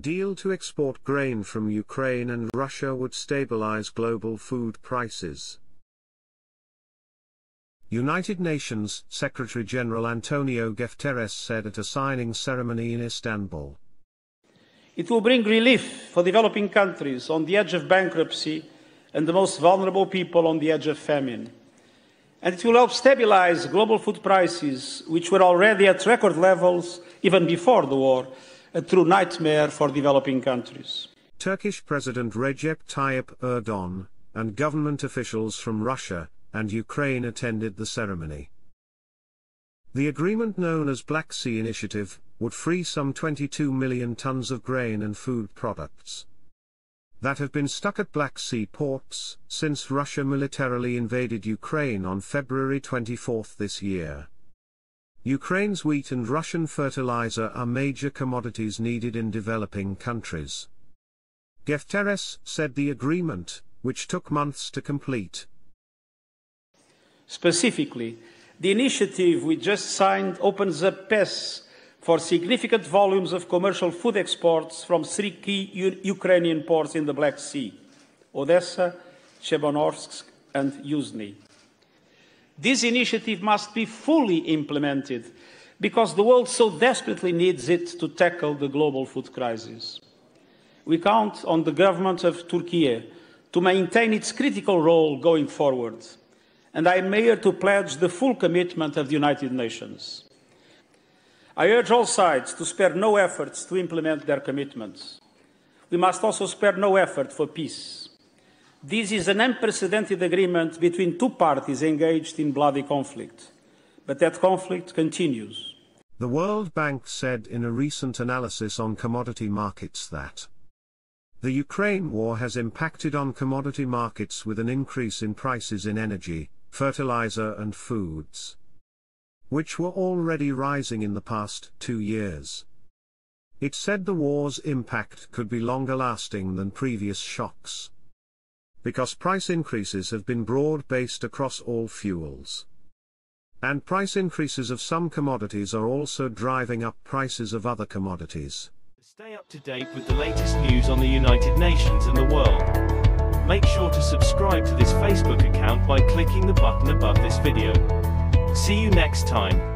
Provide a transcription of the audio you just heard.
deal to export grain from Ukraine and Russia would stabilize global food prices. United Nations Secretary General Antonio Guterres said at a signing ceremony in Istanbul. It will bring relief for developing countries on the edge of bankruptcy and the most vulnerable people on the edge of famine. And it will help stabilize global food prices, which were already at record levels even before the war, a true nightmare for developing countries. Turkish President Recep Tayyip Erdogan and government officials from Russia and Ukraine attended the ceremony. The agreement known as Black Sea Initiative would free some 22 million tons of grain and food products that have been stuck at Black Sea ports since Russia militarily invaded Ukraine on February 24 this year. Ukraine's wheat and Russian fertilizer are major commodities needed in developing countries. Guterres said the agreement, which took months to complete. Specifically, the initiative we just signed opens up paths for significant volumes of commercial food exports from three key U Ukrainian ports in the Black Sea Odessa, Chornomorsk, and Yuzhny. This initiative must be fully implemented because the world so desperately needs it to tackle the global food crisis. We count on the government of Turkey to maintain its critical role going forward, and I am here to pledge the full commitment of the United Nations. I urge all sides to spare no efforts to implement their commitments. We must also spare no effort for peace. This is an unprecedented agreement between two parties engaged in bloody conflict. But that conflict continues. The World Bank said in a recent analysis on commodity markets that the Ukraine war has impacted on commodity markets with an increase in prices in energy, fertilizer and foods, which were already rising in the past two years. It said the war's impact could be longer lasting than previous shocks because price increases have been broad-based across all fuels. And price increases of some commodities are also driving up prices of other commodities. Stay up to date with the latest news on the United Nations and the world. Make sure to subscribe to this Facebook account by clicking the button above this video. See you next time.